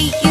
you.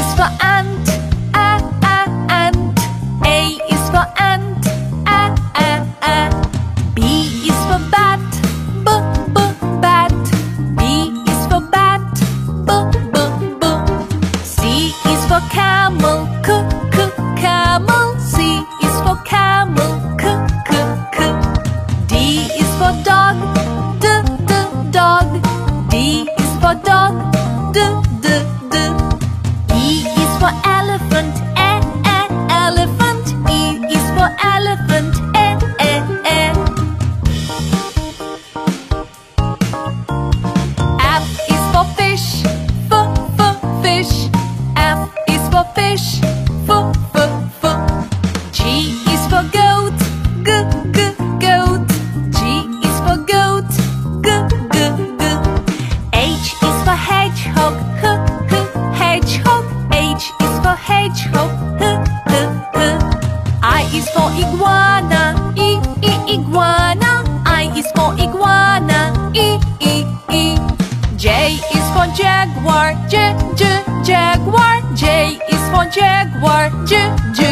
Jaguar, Ju, Ju.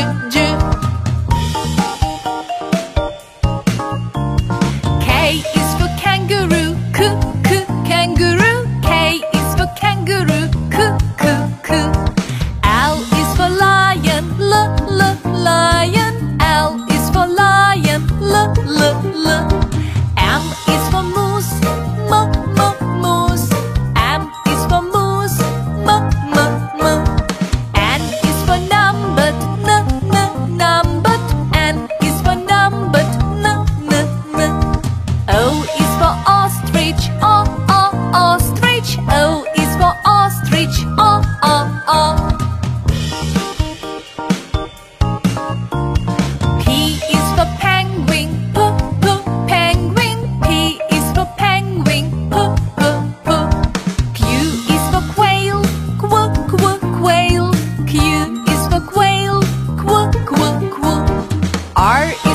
art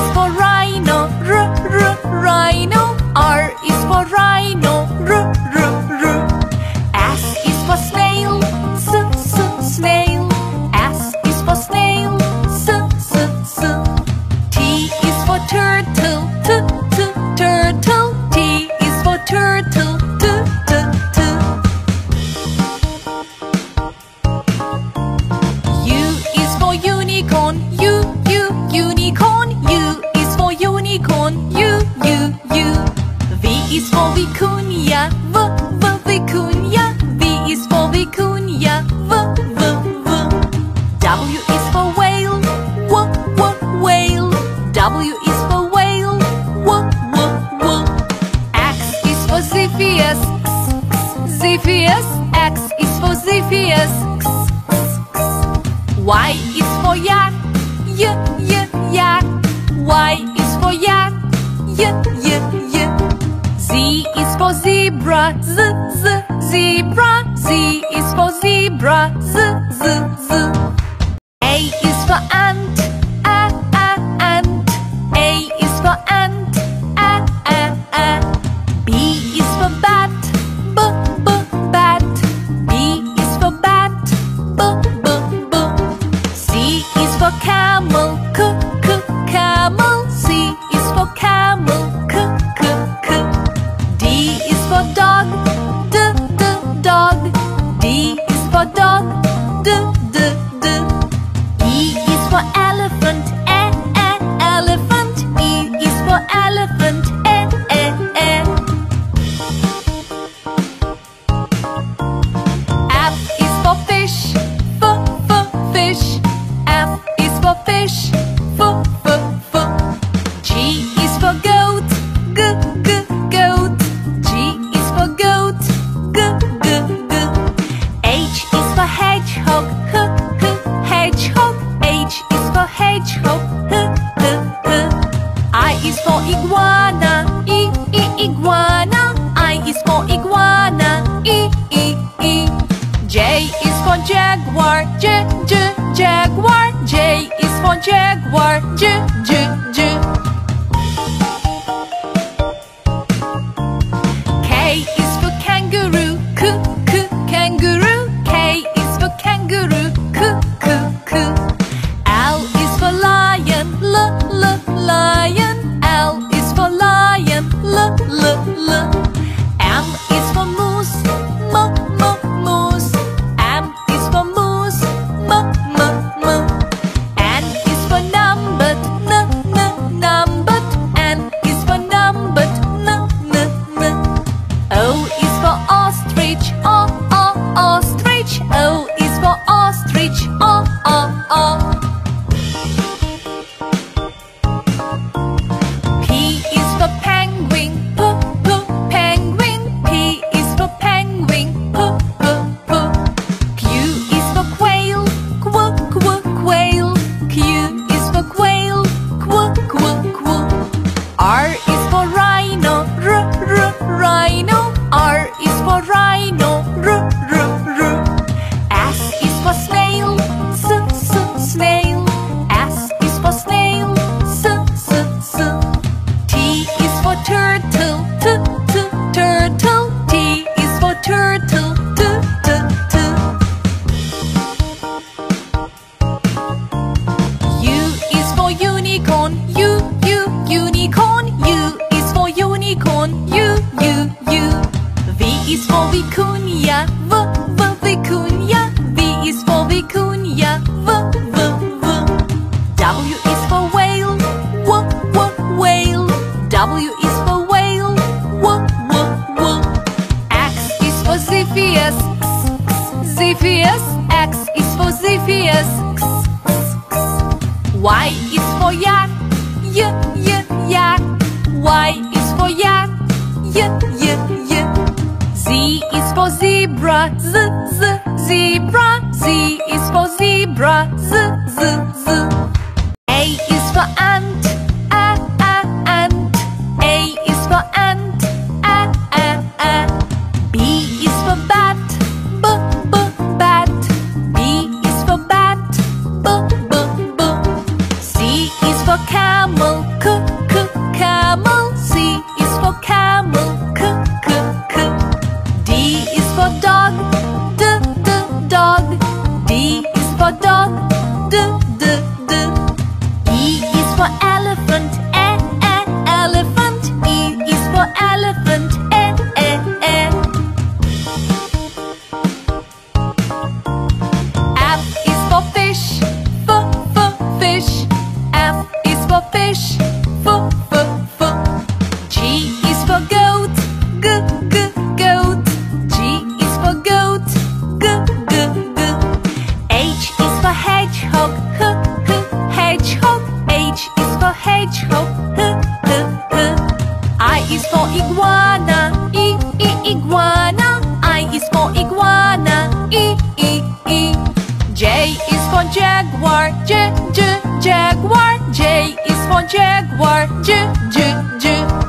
Vicuña, V, V, V. W is for whale, W, W, whale. W is for whale, W, W, W. X is for Zephyrus, X, X, is for Zephyrus. Y is for yak, Y, Y, yak. Y is for yak, Y, Y, Y. Z is for zebra, Z, Z, zebra. Z zebra, z, z, z. A is for ant, a, a, ant. A is for ant, a, a, a. B is for bat, b, b, bat. B is for bat, b, b, b. C is for camel, c, c, camel. C is for camel, c, c, c. D is for dog, d, d, dog. D kafadan jaguar, j j jaguar. J is for jaguar, j j j. K is for kangaroo, k k kangaroo. K is for kangaroo, k. unicorn, U, U, unicorn. U is for unicorn, U, U, U. V is for vicuña, V, V, vicuña. V is for vicuña, V, V, V. W is for whale, W, W, whale. W is for whale, W, W, W. X is for Zephyrs, Zephyrs. X is for Zephyrs. Y is for yak, y y yak. Y is for yak, y y y. Z is for zebra, z z zebra. Z is for zebra, z z z. A is for apple. for jaguar, J, J, jaguar. J is for jaguar, J, J, J.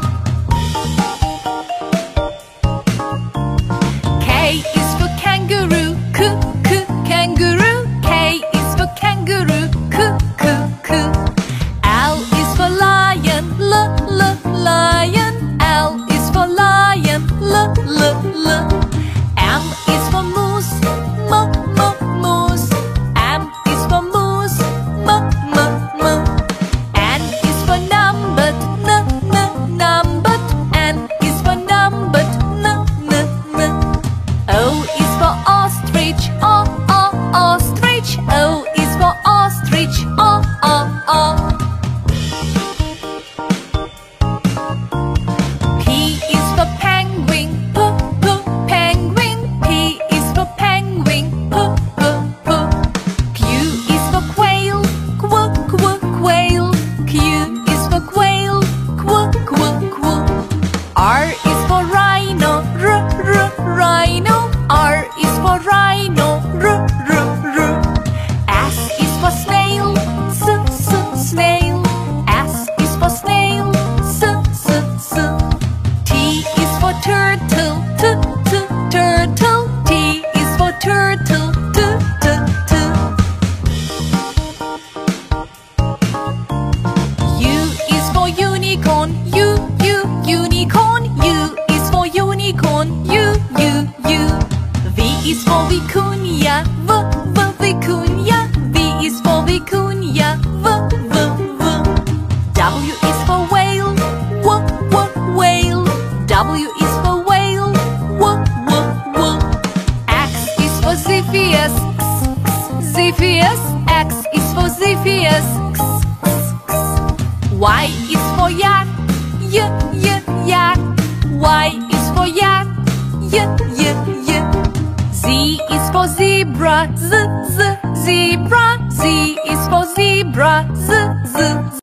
vicuña, v, v, vicuña. V is for vicuña, v, v, v. W is for whale, w, w, whale. W is for whale, w, w, w. X is for Zephius, Zephius. X is for Zephius. Y is for yak, y, y, yak. Y is for yak, y, y zebra, z, z, zebra, z is for zebra,